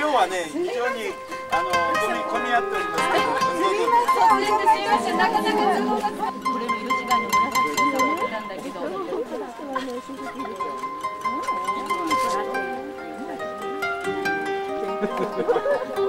今日はね非常にあの混み混み合っております。これの色違いの紫を触ってたんだけど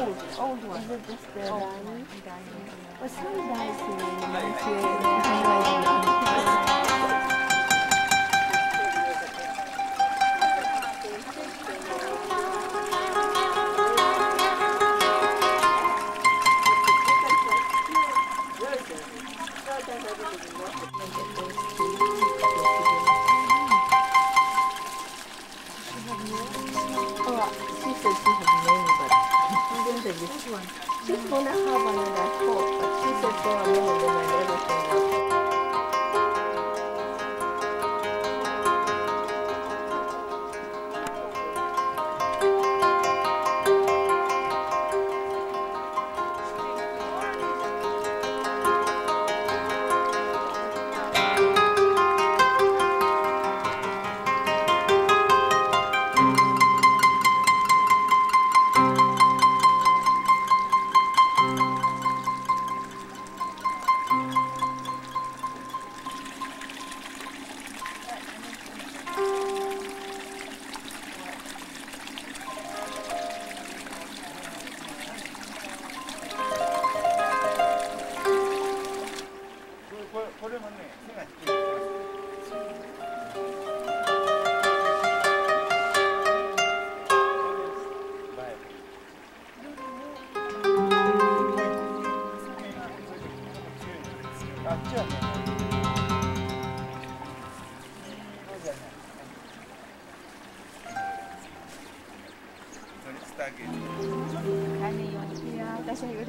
old, old one. Is it just the old one? What's the dice in here? Oh, she said she had nails. 这一次就从那哈巴那个破破七岁听完妹妹的奶奶的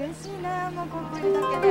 嬉しいなもうここいるだけで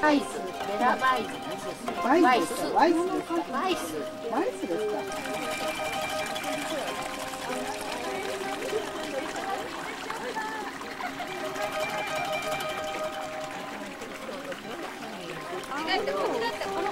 バイス、ラバイス、バイス、バイス、バイス、バイスですか？違こっちだったこの